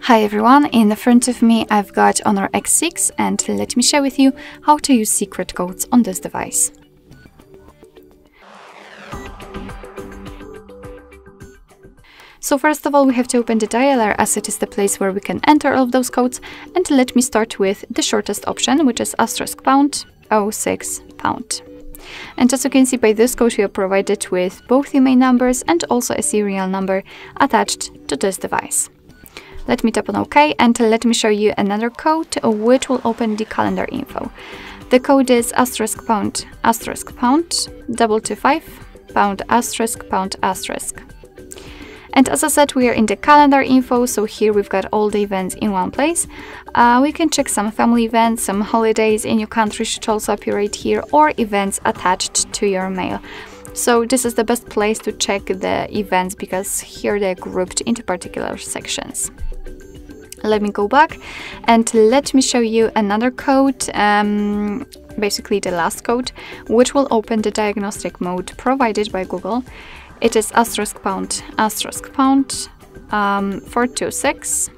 Hi everyone, in the front of me I've got Honor X6 and let me share with you how to use secret codes on this device. So first of all we have to open the dialer as it is the place where we can enter all of those codes and let me start with the shortest option which is asterisk pound 06 pound. And as you can see by this code we are provided with both IMEI numbers and also a serial number attached to this device. Let me tap on OK and let me show you another code which will open the calendar info. The code is asterisk pound asterisk pound double two five pound asterisk pound asterisk. And as I said, we are in the calendar info, so here we've got all the events in one place. Uh, we can check some family events, some holidays in your country should also appear right here, or events attached to your mail. So this is the best place to check the events because here they're grouped into particular sections. Let me go back and let me show you another code, um, basically the last code, which will open the diagnostic mode provided by Google. It is asterisk pound asterisk pound um, 426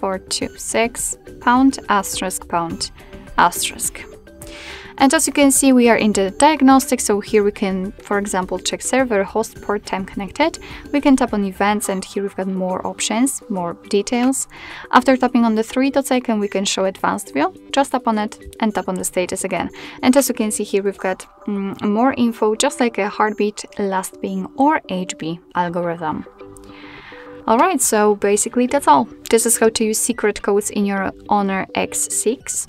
426 pound asterisk pound asterisk. And as you can see, we are in the diagnostics. So here we can, for example, check server, host, port, time connected. We can tap on events and here we've got more options, more details. After tapping on the three dots icon, we can show advanced view. Just tap on it and tap on the status again. And as you can see here, we've got mm, more info, just like a heartbeat, last ping or HB algorithm. Alright, so basically that's all. This is how to use secret codes in your Honor X6.